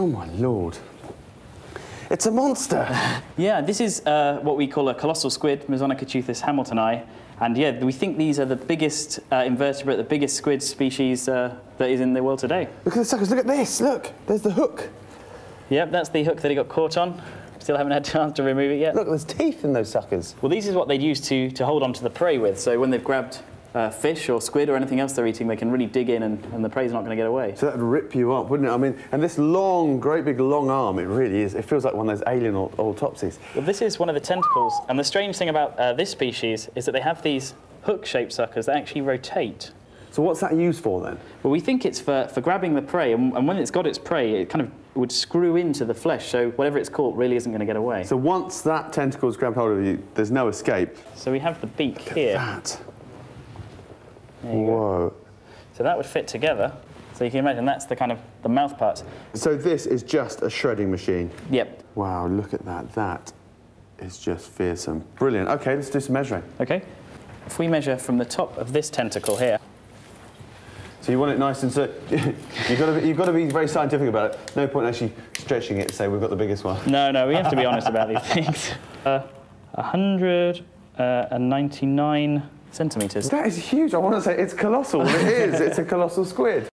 Oh my lord. It's a monster. Yeah, this is uh, what we call a colossal squid, Mesonychoteuthis hamiltoni. And yeah, we think these are the biggest uh, invertebrate, the biggest squid species uh, that is in the world today. Look at the suckers, look at this, look, there's the hook. Yep, that's the hook that he got caught on. Still haven't had a chance to remove it yet. Look, there's teeth in those suckers. Well, these is what they'd use to, to hold on to the prey with. So when they've grabbed uh, fish or squid or anything else they're eating, they can really dig in and, and the prey's not going to get away. So that would rip you up, wouldn't it? I mean, and this long, great big long arm, it really is. It feels like one of those alien autopsies. Well, this is one of the tentacles. And the strange thing about uh, this species is that they have these hook-shaped suckers that actually rotate. So what's that used for then? Well, we think it's for, for grabbing the prey, and, and when it's got its prey, it kind of would screw into the flesh, so whatever it's caught really isn't going to get away. So once that tentacle's grabbed hold of you, there's no escape. So we have the beak here. That. You go. Whoa. So that would fit together. So you can imagine that's the kind of the mouth parts. So this is just a shredding machine. Yep. Wow, look at that. That is just fearsome. Brilliant. Okay, let's do some measuring. Okay. If we measure from the top of this tentacle here, So you want it nice and so you've got to be, you've got to be very scientific about it. No point actually stretching it to say we've got the biggest one. no, no, we have to be honest about these things. Uh, 199 centimeters. That is huge. I want to say it's colossal. It is. It's a colossal squid.